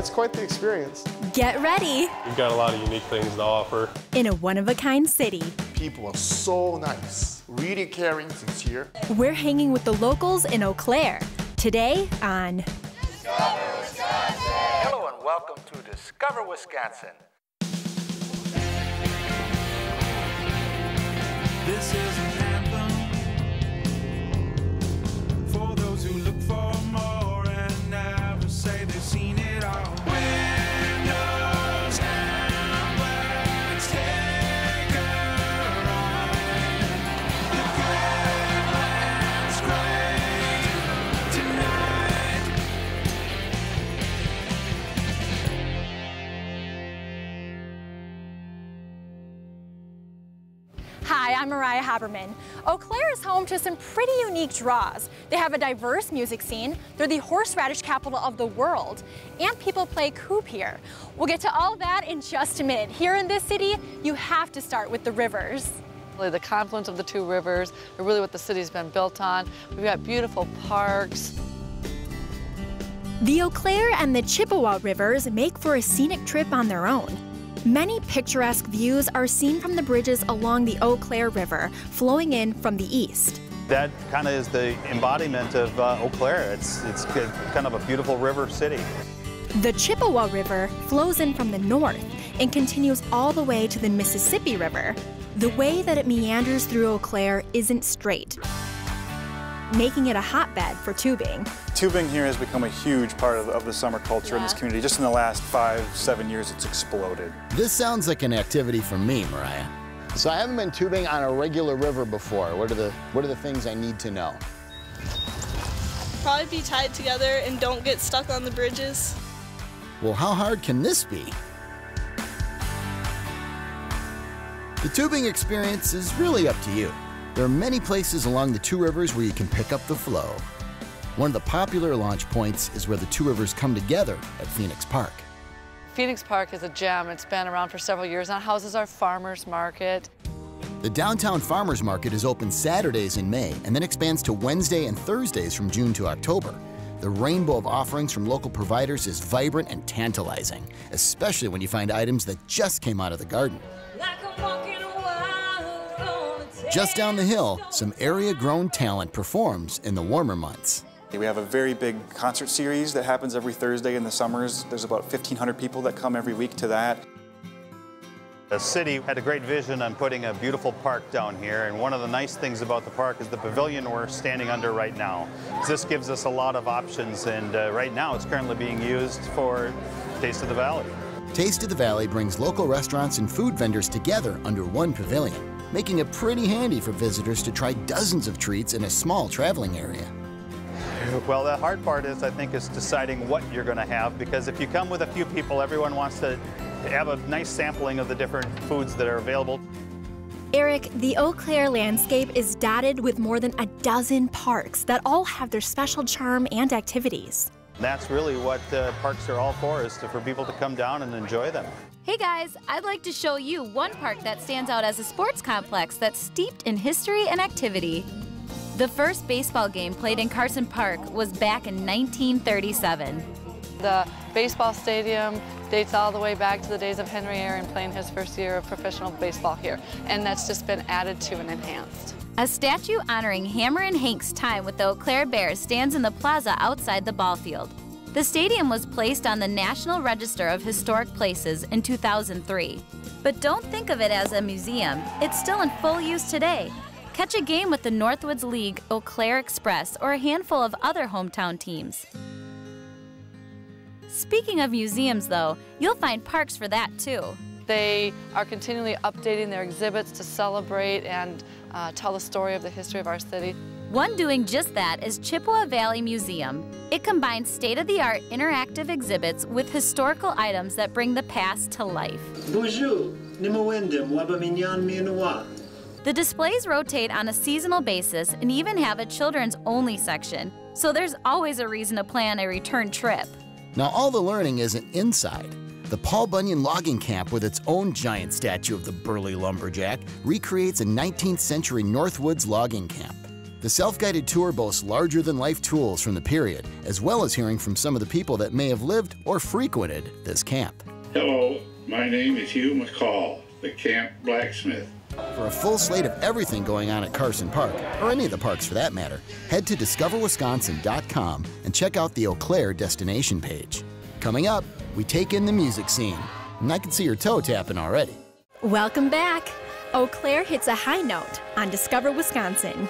It's quite the experience. Get ready We've got a lot of unique things to offer. in a one-of-a-kind city. People are so nice, really caring, sincere. We're hanging with the locals in Eau Claire. Today on Hello and welcome to Discover Wisconsin. This is Mariah Haberman. Eau Claire is home to some pretty unique draws. They have a diverse music scene, they're the horseradish capital of the world, and people play Kubb here. We'll get to all that in just a minute. Here in this city, you have to start with the rivers. Really, The confluence of the two rivers are really what the city's been built on. We've got beautiful parks. The Eau Claire and the Chippewa rivers make for a scenic trip on their own. Many picturesque views are seen from the bridges along the Eau Claire River, flowing in from the east. That kind of is the embodiment of uh, Eau Claire. It's, it's kind of a beautiful river city. The Chippewa River flows in from the north and continues all the way to the Mississippi River. The way that it meanders through Eau Claire isn't straight, making it a hotbed for tubing. Tubing here has become a huge part of, of the summer culture in this community. Just in the last five, seven years, it's exploded. This sounds like an activity for me, Mariah. So I haven't been tubing on a regular river before. What are the what are the things I need to know? Probably be tied together and don't get stuck on the bridges. Well, how hard can this be? The tubing experience is really up to you. There are many places along the two rivers where you can pick up the flow. One of the popular launch points is where the two rivers come together at Phoenix Park. Phoenix Park is a gem. It's been around for several years now. It houses our farmers market. The downtown farmers market is open Saturdays in May and then expands to Wednesday and Thursdays from June to October. The rainbow of offerings from local providers is vibrant and tantalizing, especially when you find items that just came out of the garden. Just down the hill, some area grown talent performs in the warmer months. We have a very big concert series that happens every Thursday in the summers. There's about 1,500 people that come every week to that. The city had a great vision on putting a beautiful park down here, and one of the nice things about the park is the pavilion we're standing under right now. This gives us a lot of options, and uh, right now it's currently being used for Taste of the Valley. Taste of the Valley brings local restaurants and food vendors together under one pavilion, making it pretty handy for visitors to try dozens of treats in a small traveling area. Well, the hard part is, I think, is deciding what you're going to have, because if you come with a few people, everyone wants to have a nice sampling of the different foods that are available. Eric, the Eau Claire landscape is dotted with more than a dozen parks that all have their special charm and activities. That's really what uh, parks are all for, is to, for people to come down and enjoy them. Hey guys, I'd like to show you one park that stands out as a sports complex that's steeped in history and activity. The first baseball game played in Carson Park was back in 1937. The baseball stadium dates all the way back to the days of Henry Aaron playing his first year of professional baseball here, and that's just been added to and enhanced. A statue honoring Hammerin' Hank's time with the Eau Claire Bears stands in the plaza outside the ball field. The stadium was placed on the National Register of Historic Places in 2003. But don't think of it as a museum, it's still in full use today. Catch a game with the Northwoods League, Eau Claire Express, or a handful of other hometown teams. Speaking of museums, though, you'll find parks for that too. They are continually updating their exhibits to celebrate and uh, tell the story of the history of our city. One doing just that is Chippewa Valley Museum. It combines state-of-the-art interactive exhibits with historical items that bring the past to life. Bonjour, Nimawendem, Wabaminyan Mianwa. The displays rotate on a seasonal basis and even have a children's only section, so there's always a reason to plan a return trip. Now, all the learning isn't inside. The Paul Bunyan Logging Camp, with its own giant statue of the burly lumberjack, recreates a 19th century Northwoods logging camp. The self guided tour boasts larger than life tools from the period, as well as hearing from some of the people that may have lived or frequented this camp. Hello, my name is Hugh McCall, the camp blacksmith. For a full slate of everything going on at Carson Park, or any of the parks for that matter, head to discoverwisconsin.com and check out the Eau Claire destination page. Coming up, we take in the music scene. And I can see your toe tapping already. Welcome back. Eau Claire hits a high note on Discover Wisconsin.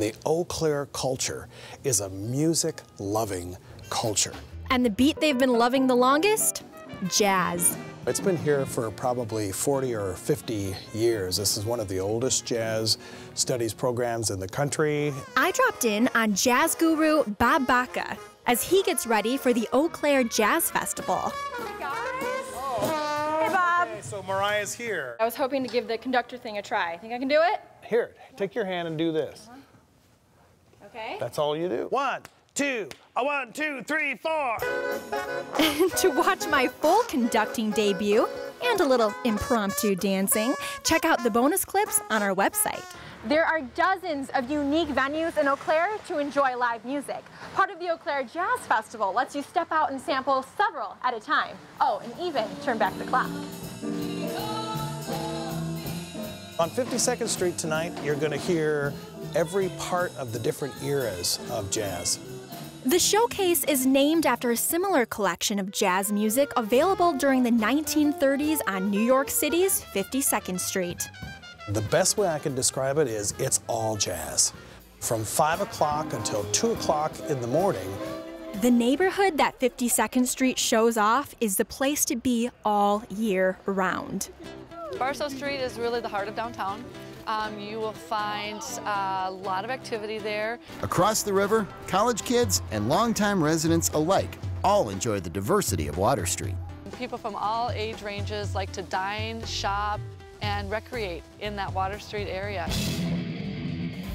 The Eau Claire culture is a music loving culture. And the beat they've been loving the longest? Jazz. It's been here for probably 40 or 50 years. This is one of the oldest jazz studies programs in the country. I dropped in on jazz guru Bob Baca as he gets ready for the Eau Claire Jazz Festival. Hey, Bob. So Mariah's here. I was hoping to give the conductor thing a try. Think I can do it? Here, take your hand and do this. Okay. That's all you do. One, two, a one, two, three, four. to watch my full conducting debut and a little impromptu dancing, check out the bonus clips on our website. There are dozens of unique venues in Eau Claire to enjoy live music. Part of the Eau Claire Jazz Festival lets you step out and sample several at a time. Oh, and even turn back the clock. On 52nd Street tonight, you're going to hear every part of the different eras of jazz. The showcase is named after a similar collection of jazz music available during the 1930s on New York City's 52nd Street. The best way I can describe it is it's all jazz. From 5 o'clock until 2 o'clock in the morning, The neighborhood that 52nd Street shows off is the place to be all year round. Barstow Street is really the heart of downtown. Um, you will find a lot of activity there. Across the river, college kids and longtime residents alike all enjoy the diversity of Water Street. People from all age ranges like to dine, shop, and recreate in that Water Street area.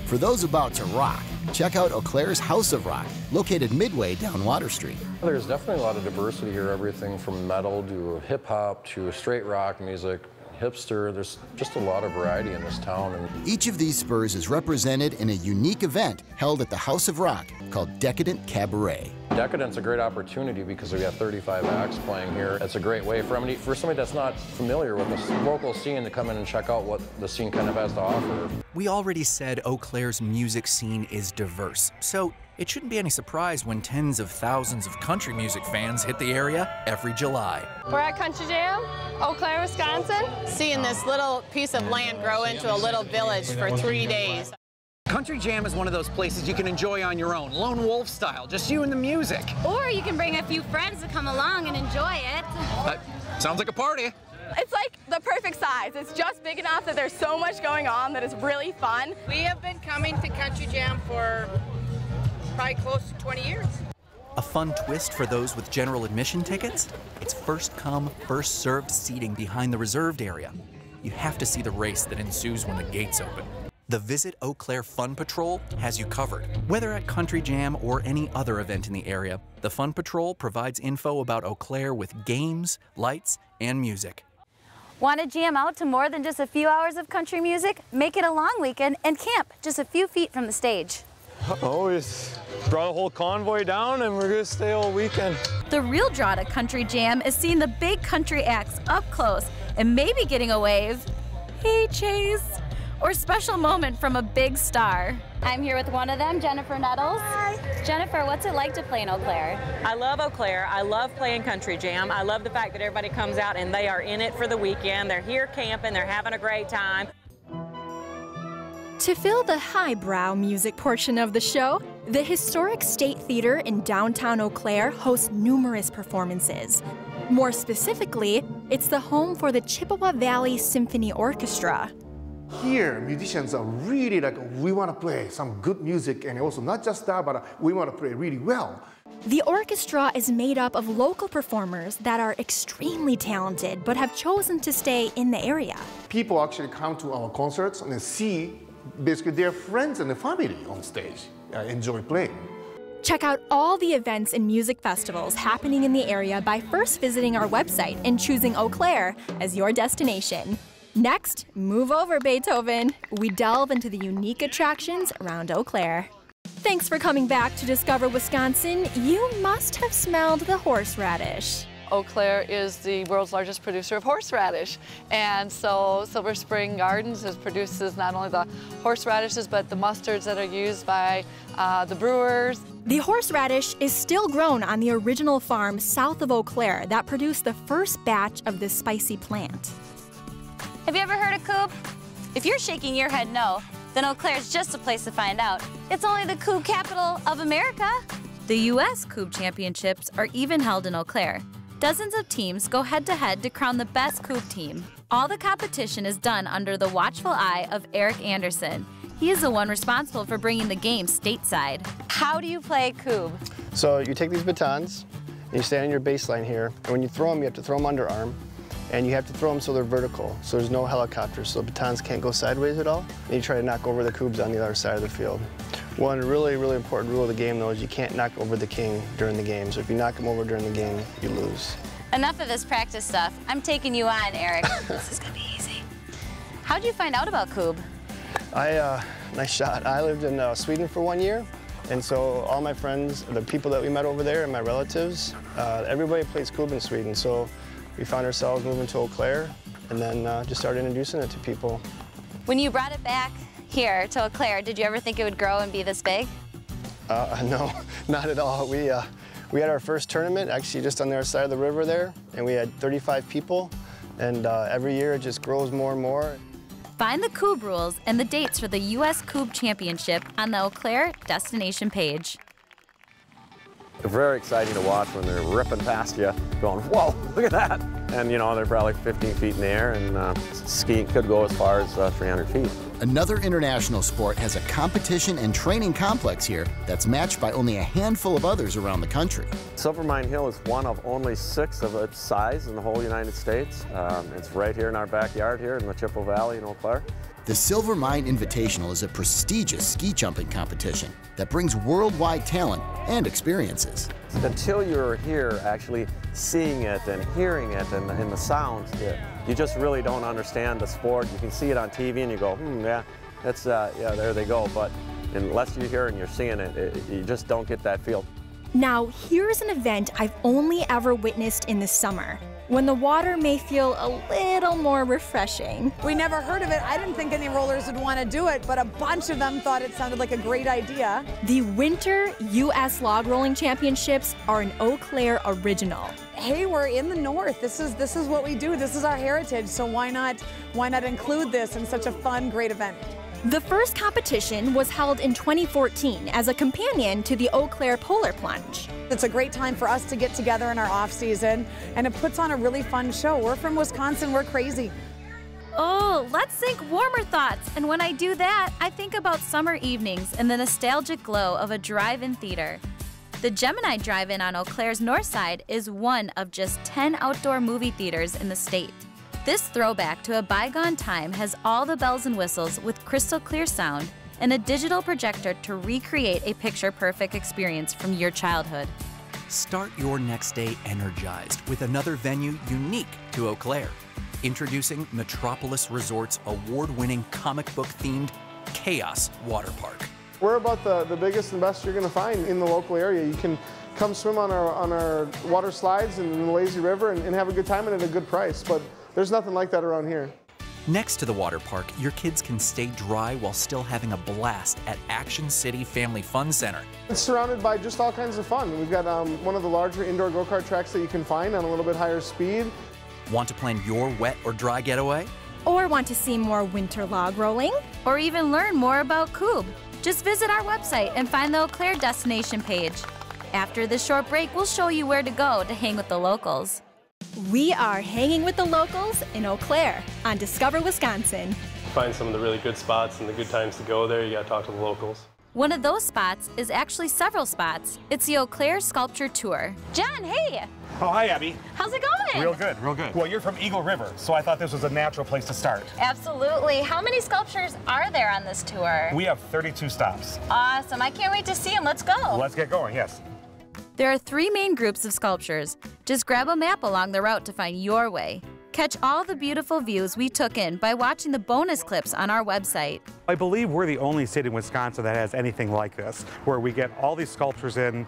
For those about to rock, check out Eau Claire's House of Rock, located midway down Water Street. There's definitely a lot of diversity here, everything from metal to hip hop to straight rock music, hipster. There's just a lot of variety in this town. Each of these spurs is represented in a unique event held at the House of Rock called Decadent Cabaret. Decadent's a great opportunity because we got 35 acts playing here. It's a great way for somebody, for somebody that's not familiar with the local scene to come in and check out what the scene kind of has to offer. We already said Eau Claire's music scene is diverse, so it shouldn't be any surprise when tens of thousands of country music fans hit the area every July. We're at Country Jam, Eau Claire, Wisconsin. Seeing this little piece of land grow into a little village for three days. Country Jam is one of those places you can enjoy on your own, lone wolf style, just you and the music. Or you can bring a few friends to come along and enjoy it. Uh, sounds like a party. It's like the perfect size. It's just big enough that there's so much going on that it's really fun. We have been coming to Country Jam for probably close to 20 years. A fun twist for those with general admission tickets? It's first come, first served seating behind the reserved area. You have to see the race that ensues when the gates open. The Visit Eau Claire Fun Patrol has you covered. Whether at Country Jam or any other event in the area, the Fun Patrol provides info about Eau Claire with games, lights, and music. Want to jam out to more than just a few hours of country music? Make it a long weekend and camp just a few feet from the stage. Oh, we just brought a whole convoy down and we're gonna stay all weekend. The real draw to Country Jam is seeing the big country acts up close and maybe getting a wave, hey Chase, or special moment from a big star. I'm here with one of them, Jennifer Nettles. Hi. Jennifer, what's it like to play in Eau Claire? I love Eau Claire. I love playing Country Jam. I love the fact that everybody comes out and they are in it for the weekend. They're here camping, they're having a great time. To fill the highbrow music portion of the show, the Historic State Theater in downtown Eau Claire hosts numerous performances. More specifically, it's the home for the Chippewa Valley Symphony Orchestra. Here, musicians are really like, we want to play some good music, and also not just that, but uh, we want to play really well. The orchestra is made up of local performers that are extremely talented but have chosen to stay in the area. People actually come to our concerts and see basically their friends and the family on stage uh, enjoy playing. Check out all the events and music festivals happening in the area by first visiting our website and choosing Eau Claire as your destination. Next, move over, Beethoven. We delve into the unique attractions around Eau Claire. Thanks for coming back to Discover Wisconsin. You must have smelled the horseradish. Eau Claire is the world's largest producer of horseradish. And so Silver Spring Gardens is, produces not only the horseradishes, but the mustards that are used by uh, the brewers. The horseradish is still grown on the original farm south of Eau Claire that produced the first batch of this spicy plant. Have you ever heard of Kubb? If you're shaking your head no, then Eau Claire's just the place to find out. It's only the Kubb capital of America. The U.S. Kubb Championships are even held in Eau Claire. Dozens of teams go head to head to crown the best Kubb team. All the competition is done under the watchful eye of Eric Anderson. He is the one responsible for bringing the game stateside. How do you play Kubb? So you take these batons, and you stand on your baseline here, and when you throw them, you have to throw them underarm, and you have to throw them so they're vertical, so there's no helicopters, so the batons can't go sideways at all, and you try to knock over the Kubbs on the other side of the field. One really, really important rule of the game, though, is you can't knock over the king during the game, so if you knock him over during the game, you lose. Enough of this practice stuff. I'm taking you on, Eric. this is gonna be easy. How'd you find out about Kubb? I, uh, nice shot. I lived in uh, Sweden for one year, and so all my friends, the people that we met over there and my relatives, uh, everybody plays Kubb in Sweden. So we found ourselves moving to Eau Claire and then uh, just started introducing it to people. When you brought it back here to Eau Claire, did you ever think it would grow and be this big? Uh, no, not at all. We, uh, we had our first tournament actually just on the other side of the river there, and we had 35 people, and uh, every year it just grows more and more. Find the Kubb rules and the dates for the U.S. Kubb Championship on the Eau Claire destination page. Very exciting to watch when they're ripping past you, going, whoa, look at that. And you know, they're probably 15 feet in the air and uh, skiing could go as far as uh, 300 feet. Another international sport has a competition and training complex here that's matched by only a handful of others around the country. Silvermine Hill is one of only six of its size in the whole United States. Um, it's right here in our backyard here in the Chippewa Valley in Eau Claire. The Silver Mine Invitational is a prestigious ski jumping competition that brings worldwide talent and experiences. Until you're here actually seeing it and hearing it and, and the sounds, you just really don't understand the sport. You can see it on TV and you go, hmm, yeah, that's, uh, yeah, there they go. But unless you're here and you're seeing it, it, you just don't get that feel. Now, here's an event I've only ever witnessed in the summer when the water may feel a little more refreshing. We never heard of it. I didn't think any rollers would want to do it, but a bunch of them thought it sounded like a great idea. The Winter U.S. Log Rolling Championships are an Eau Claire original. Hey, we're in the north. This is this is what we do. This is our heritage. So why not why not include this in such a fun, great event? The first competition was held in 2014 as a companion to the Eau Claire Polar Plunge. It's a great time for us to get together in our off season, and it puts on a really fun show. We're from Wisconsin, we're crazy. Oh, let's think warmer thoughts. And when I do that, I think about summer evenings and the nostalgic glow of a drive in theater. The Gemini Drive In on Eau Claire's north side is one of just 10 outdoor movie theaters in the state. This throwback to a bygone time has all the bells and whistles with crystal clear sound and a digital projector to recreate a picture perfect experience from your childhood. Start your next day energized with another venue unique to Eau Claire. Introducing Metropolis Resorts award winning comic book themed Chaos Water Park. We're about the, the biggest and best you're going to find in the local area. You can come swim on our, on our water slides in the lazy river and, and have a good time and at a good price. But there's nothing like that around here. Next to the water park, your kids can stay dry while still having a blast at Action City Family Fun Center. It's surrounded by just all kinds of fun. We've got um, one of the larger indoor go-kart tracks that you can find on a little bit higher speed. Want to plan your wet or dry getaway? Or want to see more winter log rolling? Or even learn more about Kubb? Just visit our website and find the Eau Claire destination page. After this short break, we'll show you where to go to hang with the locals. We are hanging with the locals in Eau Claire on Discover Wisconsin. Find some of the really good spots and the good times to go there. You got to talk to the locals. One of those spots is actually several spots. It's the Eau Claire Sculpture Tour. John, hey! Oh, hi, Abbey. How's it going? Real good, real good. Well, you're from Eagle River, so I thought this was a natural place to start. Absolutely. How many sculptures are there on this tour? We have 32 stops. Awesome. I can't wait to see them. Let's go. Let's get going, yes. There are three main groups of sculptures. Just grab a map along the route to find your way. Catch all the beautiful views we took in by watching the bonus clips on our website. I believe we're the only state in Wisconsin that has anything like this, where we get all these sculptures in.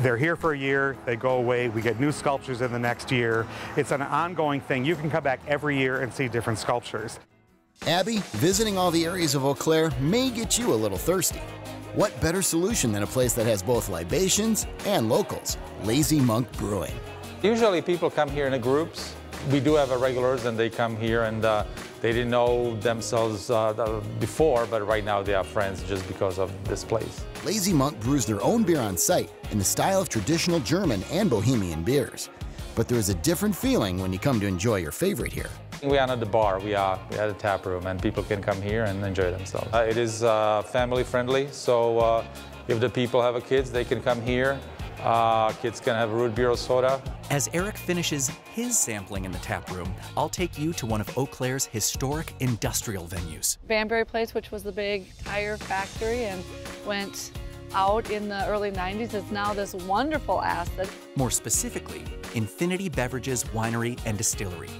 They're here for a year, they go away, we get new sculptures in the next year. It's an ongoing thing. You can come back every year and see different sculptures. Abbey, visiting all the areas of Eau Claire may get you a little thirsty. What better solution than a place that has both libations and locals? Lazy Monk Brewing. Usually people come here in groups. We do have regulars and they come here and uh, they didn't know themselves uh, before, but right now they are friends just because of this place. Lazy Monk brews their own beer on site in the style of traditional German and Bohemian beers. But there is a different feeling when you come to enjoy your favorite here. We are not the bar, we are, we are the tap room and people can come here and enjoy themselves. Uh, it is uh, family friendly, so uh, if the people have a kids, they can come here. Uh, kids can have root beer or soda. As Eric finishes his sampling in the tap room, I'll take you to one of Eau Claire's historic industrial venues. Banbury Place, which was the big tire factory and went out in the early 90s, is now this wonderful asset. More specifically, Infinity Beverages Winery and Distillery.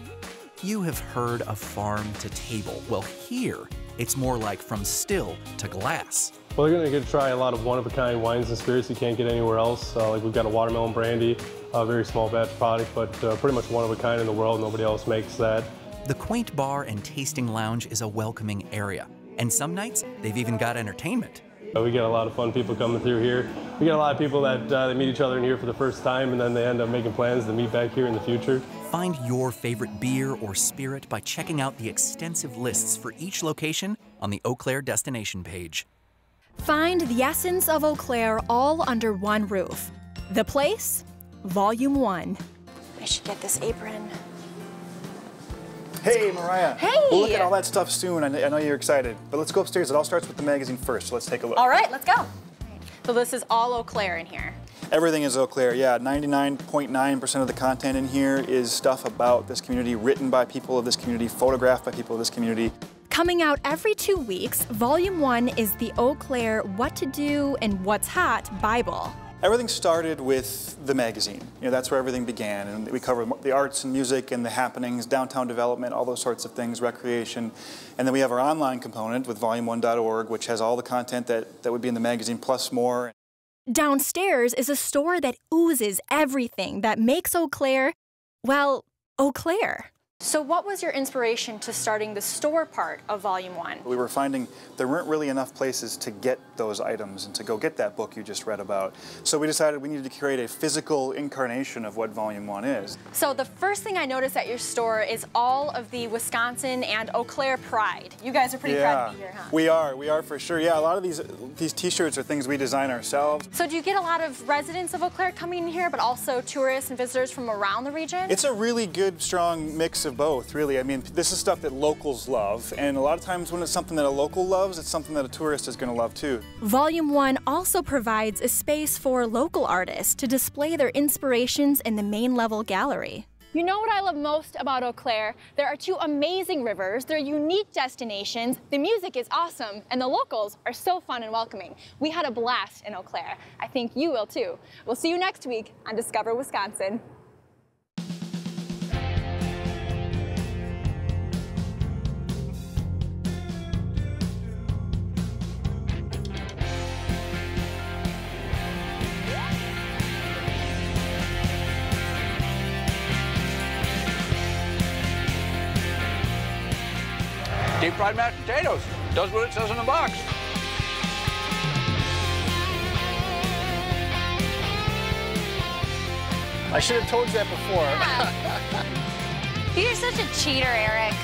You have heard of farm to table. Well, here, it's more like from still to glass. Well, you're going to get to try a lot of one-of-a-kind wines and spirits you can't get anywhere else. Uh, like we've got a watermelon brandy, a very small batch product, but uh, pretty much one-of-a-kind in the world. Nobody else makes that. The quaint bar and tasting lounge is a welcoming area. And some nights, they've even got entertainment. Uh, we get a lot of fun people coming through here. We get a lot of people that uh, they meet each other in here for the first time, and then they end up making plans to meet back here in the future. Find your favorite beer or spirit by checking out the extensive lists for each location on the Eau Claire destination page. Find the essence of Eau Claire all under one roof. The Place, Volume 1. I should get this apron. Hey, Mariah. Hey. We'll look at all that stuff soon. I know you're excited. But let's go upstairs. It all starts with the magazine first, so let's take a look. All right, let's go. So this is all Eau Claire in here. Everything is Eau Claire, yeah. 99.9% of the content in here is stuff about this community, written by people of this community, photographed by people of this community. Coming out every two weeks, Volume 1 is the Eau Claire What to Do and What's Hot Bible. Everything started with the magazine. You know, that's where everything began. And we cover the arts and music and the happenings, downtown development, all those sorts of things, recreation. And then we have our online component with volume1.org, which has all the content that, that would be in the magazine plus more. Downstairs is a store that oozes everything that makes Eau Claire, well, Eau Claire. So what was your inspiration to starting the store part of Volume 1? We were finding there weren't really enough places to get those items and to go get that book you just read about. So we decided we needed to create a physical incarnation of what Volume 1 is. So the first thing I noticed at your store is all of the Wisconsin and Eau Claire pride. You guys are pretty yeah, proud to be here, huh? We are, we are for sure. Yeah, a lot of these these t-shirts are things we design ourselves. So do you get a lot of residents of Eau Claire coming in here, but also tourists and visitors from around the region? It's a really good, strong mix of both, really. I mean, this is stuff that locals love, and a lot of times when it's something that a local loves, it's something that a tourist is going to love too. Volume 1 also provides a space for local artists to display their inspirations in the main level gallery. You know what I love most about Eau Claire? There are two amazing rivers, they're unique destinations, the music is awesome, and the locals are so fun and welcoming. We had a blast in Eau Claire. I think you will too. We'll see you next week on Discover Wisconsin. Deep fried mashed potatoes. Does what it says in the box. I should have told you that before. You're such a cheater, Eric.